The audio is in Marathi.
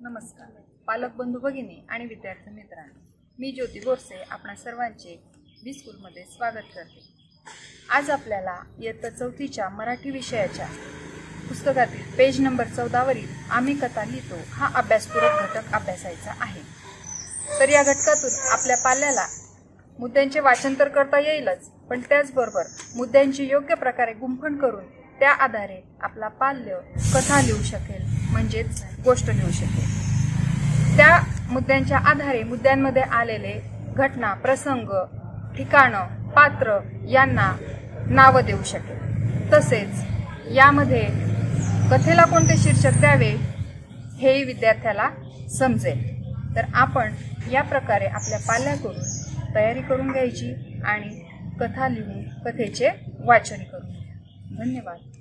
नमस्कार. पालक बंधू भगिनी आणि विद्यार्थी मित्रांनो मी ज्योती बोरसे आपणा सर्वांचे बी स्कूलमध्ये स्वागत करते. आज आपल्याला इयत्ता चौथीच्या मराठी विषयाच्या पुस्तकातील पेज नंबर चौदावरील आम्ही कथा लिहितो हा अभ्यासपूरक घटक अभ्यासायचा आहे. तर या घटकातून आपल्या पाल्याला मुद्द्यांचे वाचन तर करता येईलच पण त्याचबरोबर मुद्द्यांची योग्य प्रकारे गुंफण करून त्या आधारे आपला पाल्य कथा लिहू शकेल म्हणजेच गोष्ट लिहू शकेल. त्या मुद्द्यांच्या आधारे मुद्द्यांमध्ये आलेले घटना प्रसंग ठिकाणं पात्र यांना नावं देऊ शकेल. तसेच यामध्ये कथेला कोणते शीर्षक द्यावे हेही विद्यार्थ्याला समजेल. तर आपण या प्रकारे आपल्या पाल्याकडून तयारी करून घ्यायची आणि कथा लिहून कथेचे वाचन करू. धन्यवाद.